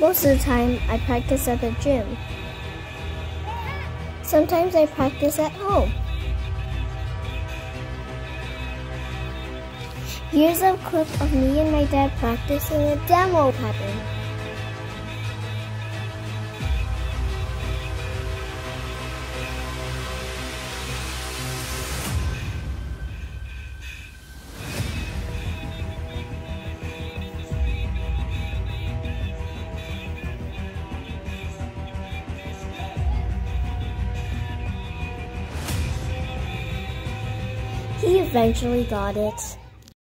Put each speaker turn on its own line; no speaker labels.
Most of the time, I practice at the gym. Sometimes I practice at home. Here's a clip of me and my dad practicing a demo pattern. He eventually got it.